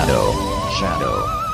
shadow, shadow.